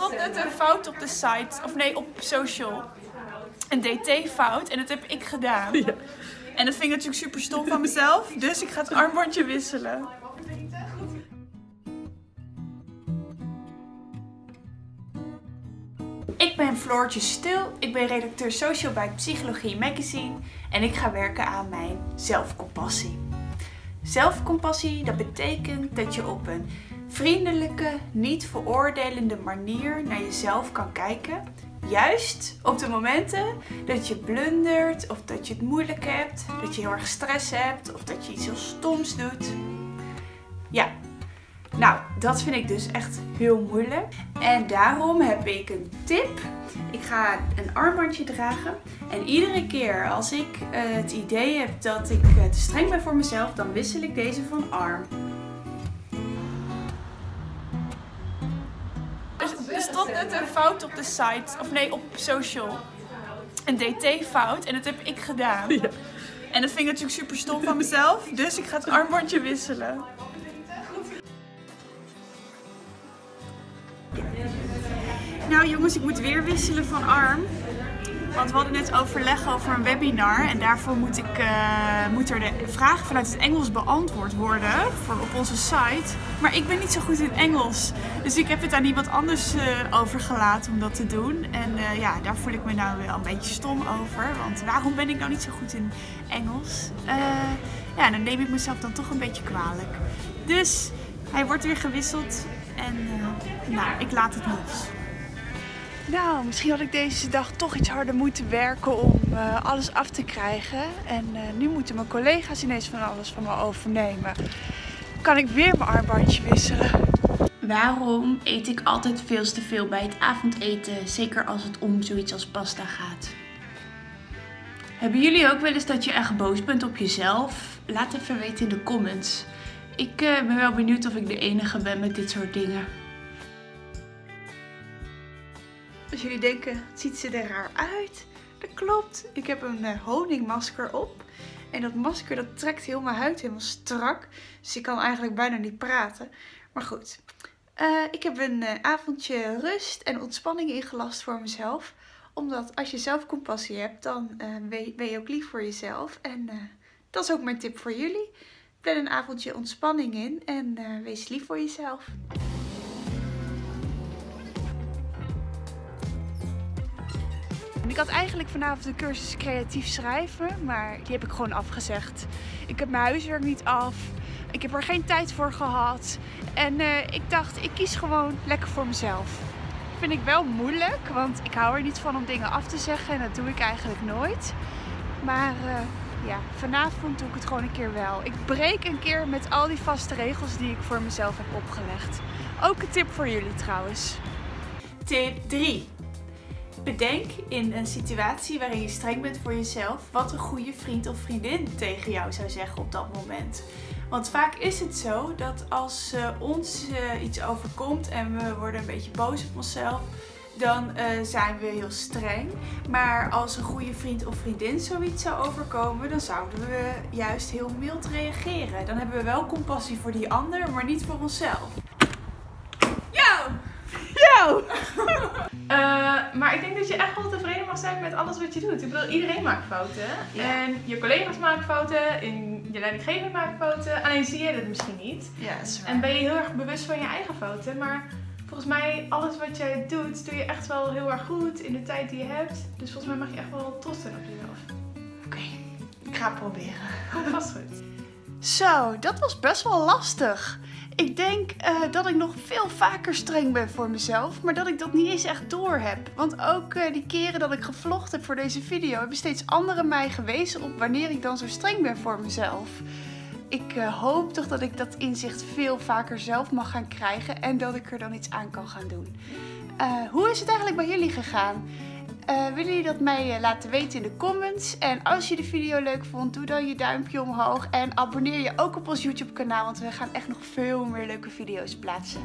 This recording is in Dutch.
stond net een fout op de site, of nee, op social. Een DT-fout en dat heb ik gedaan. En dat vind ik natuurlijk super stom van mezelf, dus ik ga het armbandje wisselen. Ik ben Floortje Stil, ik ben redacteur social bij Psychologie Magazine en ik ga werken aan mijn zelfcompassie. Zelfcompassie, dat betekent dat je op een vriendelijke, niet veroordelende manier naar jezelf kan kijken. Juist op de momenten dat je blundert of dat je het moeilijk hebt, dat je heel erg stress hebt of dat je iets heel stoms doet. Ja, nou, dat vind ik dus echt heel moeilijk. En daarom heb ik een tip. Ik ga een armbandje dragen. En iedere keer als ik uh, het idee heb dat ik uh, te streng ben voor mezelf, dan wissel ik deze van arm. Er stond net een fout op de site, of nee, op social. Een DT-fout en dat heb ik gedaan. En dat vind ik natuurlijk super stom van mezelf, dus ik ga het armbandje wisselen. Nou jongens, ik moet weer wisselen van arm. Want we hadden net overleg over een webinar en daarvoor moet, ik, uh, moet er de vragen vanuit het Engels beantwoord worden voor op onze site. Maar ik ben niet zo goed in Engels, dus ik heb het aan iemand anders uh, overgelaten om dat te doen. En uh, ja, daar voel ik me nou wel een beetje stom over, want waarom ben ik nou niet zo goed in Engels? ja, dan neem ik mezelf dan toch een beetje kwalijk. Dus hij wordt weer gewisseld en nou, ik laat het los. Nou, misschien had ik deze dag toch iets harder moeten werken om uh, alles af te krijgen. En uh, nu moeten mijn collega's ineens van alles van me overnemen. Kan ik weer mijn armbandje wisselen? Waarom eet ik altijd veel te veel bij het avondeten, zeker als het om zoiets als pasta gaat? Hebben jullie ook wel eens dat je echt boos bent op jezelf? Laat even weten in de comments. Ik uh, ben wel benieuwd of ik de enige ben met dit soort dingen. Als jullie denken, ziet ze er raar uit? Dat klopt. Ik heb een uh, honingmasker op. En dat masker dat trekt heel mijn huid helemaal strak. Dus ik kan eigenlijk bijna niet praten. Maar goed. Uh, ik heb een uh, avondje rust en ontspanning ingelast voor mezelf. Omdat als je zelf compassie hebt, dan ben, ben, je ook lief voor jezelf. En dat is ook mijn tip voor jullie. Plan een avondje ontspanning in en wees lief voor jezelf. Ik had eigenlijk vanavond een cursus creatief schrijven, maar die heb ik gewoon afgezegd. Ik heb mijn huiswerk niet af. Ik heb er geen tijd voor gehad. En uh, ik dacht, ik kies gewoon lekker voor mezelf. Vind ik wel moeilijk, want ik hou er niet van om dingen af te zeggen en dat doe ik eigenlijk nooit. Maar uh, ja, vanavond doe ik het gewoon een keer wel. Ik breek een keer met al die vaste regels die ik voor mezelf heb opgelegd. Ook een tip voor jullie trouwens. Tip 3. Bedenk in een situatie waarin je streng bent voor jezelf wat een goede vriend of vriendin tegen jou zou zeggen op dat moment. Want vaak is het zo dat als uh, ons uh, iets overkomt en we worden een beetje boos op onszelf, dan uh, zijn we heel streng. Maar als een goede vriend of vriendin zoiets zou overkomen, dan zouden we juist heel mild reageren. Dan hebben we wel compassie voor die ander, maar niet voor onszelf. Yo! Yo! Uh, maar ik denk dat je echt wel tevreden mag zijn met alles wat je doet. Ik bedoel, iedereen maakt fouten. Ja. En je collega's maken fouten. En je leidinggever maakt fouten. Alleen zie je het misschien niet. Ja, dat. En ben je heel erg bewust van je eigen fouten. Maar volgens mij, alles wat jij doet, doe je echt wel heel erg goed in de tijd die je hebt. Dus volgens mij mag je echt wel trots zijn op jezelf. Oké, okay. ik ga het proberen. Komt vast goed. Zo, dat was best wel lastig. Ik denk uh, dat ik nog veel vaker streng ben voor mezelf, maar dat ik dat niet eens echt door heb. Want ook uh, die keren dat ik gevlogd heb voor deze video, hebben steeds anderen mij gewezen op wanneer ik dan zo streng ben voor mezelf. Ik uh, hoop toch dat ik dat inzicht veel vaker zelf mag gaan krijgen en dat ik er dan iets aan kan gaan doen. hoe is het eigenlijk bij jullie gegaan? Uh, willen jullie dat mij uh, laten weten in de comments? En als je de video leuk vond, doe dan je duimpje omhoog. En abonneer je ook op ons YouTube kanaal, want we gaan echt nog veel meer leuke video's plaatsen.